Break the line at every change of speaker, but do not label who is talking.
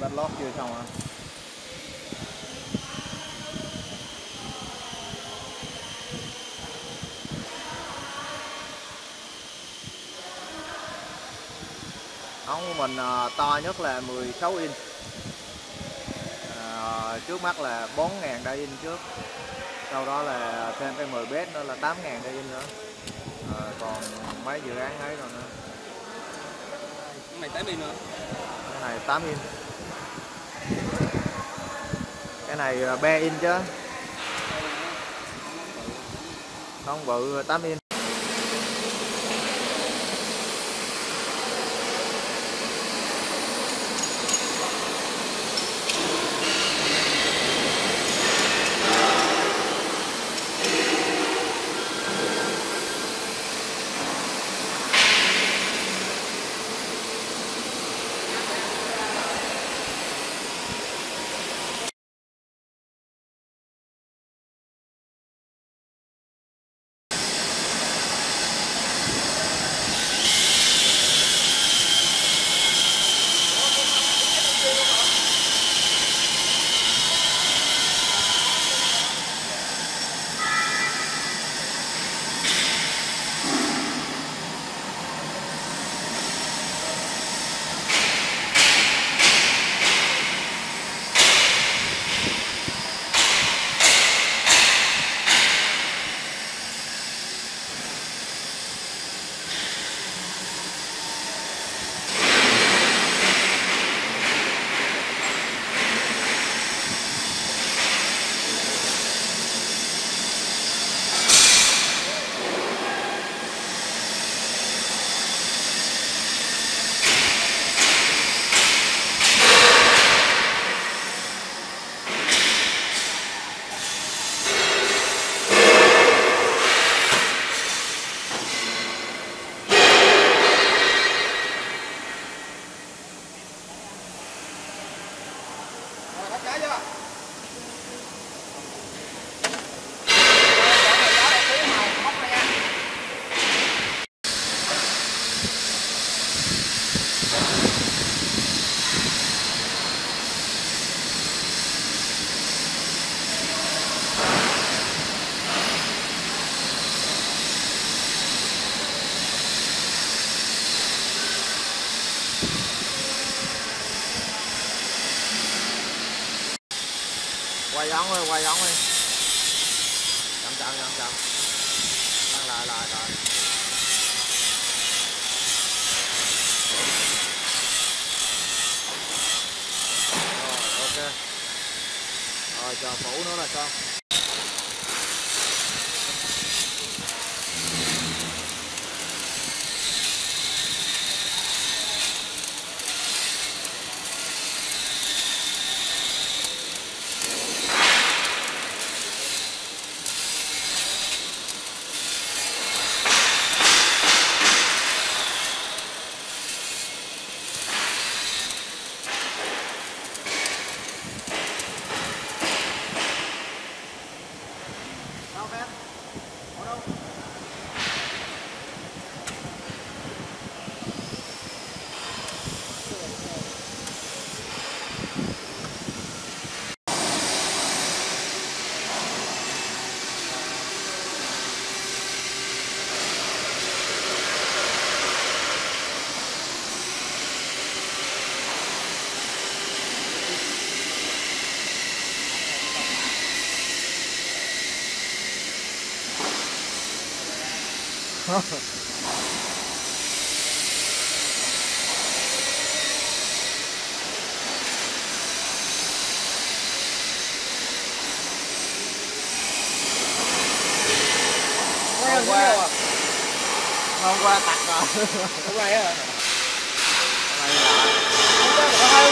lót chưa xong à ống của mình à, to nhất là 16 inch. À, trước mắt là 4.000 đai inch trước. Sau đó là thêm cái 10 bét nữa là 8.000 đai inch nữa. À, còn mấy dự án ấy rồi nữa.
Cái này 8 in nữa.
Cái này 8 inch cái này à, be in chứ. Không bự 8
in.
Quay ống đi, quay ống đi. Chậm chậm chậm chậm. Lăn lại lại lại. Rồi, ok. Rồi, chờ phủ nữa là xong. Hôm qua hôm qua tặc rồi.
Hôm nay á
này là
Hôm qua có hai